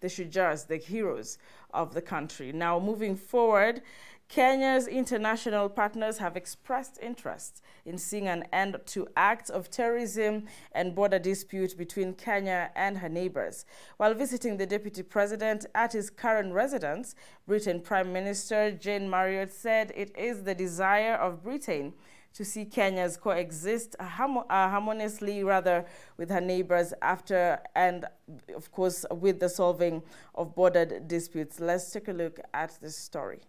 the Shujars, the heroes of the country. Now, moving forward, Kenya's international partners have expressed interest in seeing an end to acts of terrorism and border dispute between Kenya and her neighbors. While visiting the deputy president at his current residence, Britain Prime Minister Jane Marriott said it is the desire of Britain to see Kenya's coexist uh, uh, harmoniously rather with her neighbors after and of course with the solving of border disputes. Let's take a look at this story.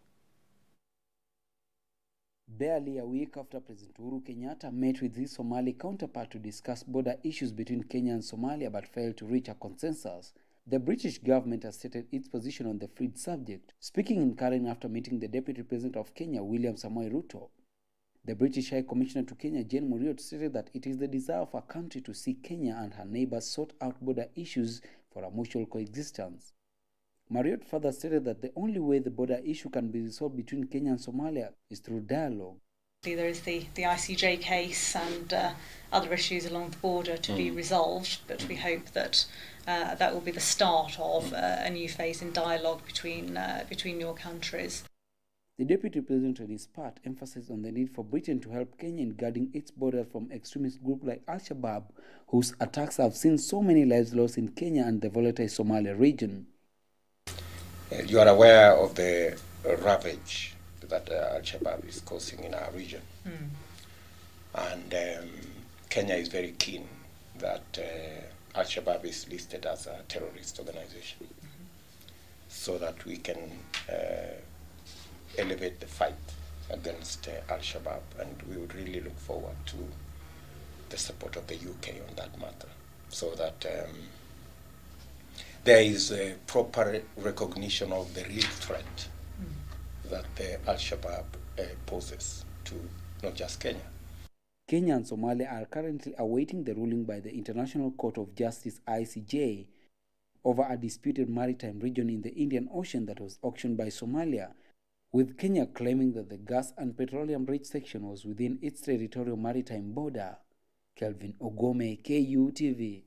Barely a week after President Uhuru Kenyatta met with his Somali counterpart to discuss border issues between Kenya and Somalia but failed to reach a consensus, the British government has stated its position on the freed subject. Speaking in Karen after meeting the Deputy President of Kenya, William Samoei Ruto, the British High Commissioner to Kenya, Jane Marriott, stated that it is the desire of our country to see Kenya and her neighbors sort out border issues for a mutual coexistence. Marriott further stated that the only way the border issue can be resolved between Kenya and Somalia is through dialogue. There is the, the ICJ case and uh, other issues along the border to mm. be resolved, but we hope that uh, that will be the start of uh, a new phase in dialogue between, uh, between your countries. The Deputy President, on his part, emphasized on the need for Britain to help Kenya in guarding its border from extremist groups like Al Shabaab, whose attacks have seen so many lives lost in Kenya and the volatile Somalia region. You are aware of the ravage that uh, Al Shabaab is causing in our region. Mm. And um, Kenya is very keen that uh, Al Shabaab is listed as a terrorist organization mm-hmm. so that we can uh, elevate the fight against uh, Al Shabaab. And we would really look forward to the support of the UK on that matter so that. Um, there is a proper recognition of the real threat mm. that the Al Shabaab uh, poses to not just Kenya. Kenya and Somalia are currently awaiting the ruling by the International Court of Justice ICJ over a disputed maritime region in the Indian Ocean that was auctioned by Somalia, with Kenya claiming that the gas and petroleum rich section was within its territorial maritime border. Kelvin Ogome, KUTV.